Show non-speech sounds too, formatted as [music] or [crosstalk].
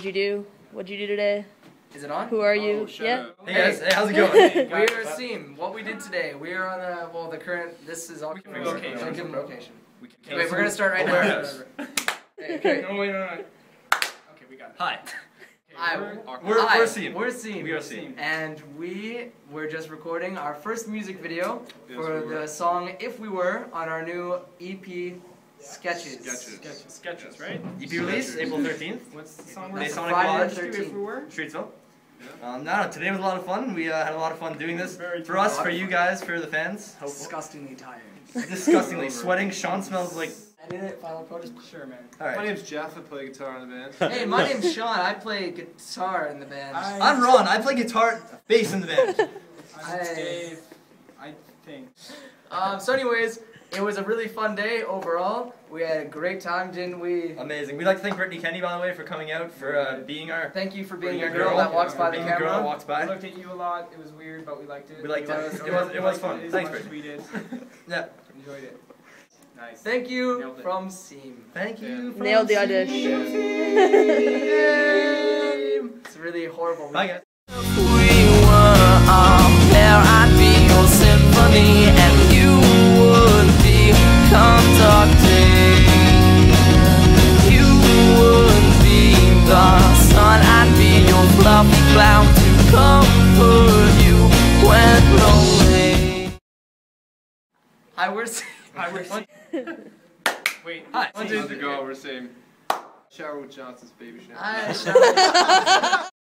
What'd you do? What'd you do today? Is it on? Who are oh, you? Oh, yeah. up. Hey guys, hey, how's it going? [laughs] We are a Seam. What we did today, we are on a, well, the current, this is all. We can give location. We can location. We can Wait, we're gonna start right now. Awareness. [laughs] Okay. No, wait, no, no. Okay, we got it. Hi. [laughs] Hi, we're- We're, Hi, we're Seam. We're Seam. We are Seam. And we were just recording our first music video Yes, for we the song If We Were on our new EP Sketches. Sketches. Sketches, right? EP release, April 13th. What's the song That's Masonic Friday Lodge. the 13th. If we were? Streetsville. Um, no, no, today was a lot of fun. We uh, had a lot of fun doing this. Very For us, for you guys, for the fans. Hopefully. Disgustingly tired. Disgustingly sweating. Sean smells like. Edit it, final protest. Sure, man. Alright. My name's Jeff. I play guitar in the band. [laughs] Hey, my name's Sean. I play guitar in the band. I'm Ron. I play guitar, bass in the band. I'm Dave. I think. Um, so, anyways, it was a really fun day overall. We had a great time, didn't we? Amazing. We'd like to thank Brittany Kenny, by the way, for coming out, for uh, being our Thank you for being being a girl that walks by the being a girl that walks I by. looked at you a lot. It was weird, but we liked it. We liked it. liked It was- it was fun. it Thanks, Brittany. we did. [laughs] Yeah. Enjoyed it. Nice. Thank you Nailed it. from Seam. Thank you. from Nailed the Seam. audition. It's really horrible. Bye, guys. Comfort you when lonely. Hi, we're Seam. Hi, we're Seam. [laughs] Wait. Hi. One, How's two, it go? We're same. Shower with Johnson's baby shower. Hi, Sean. [laughs]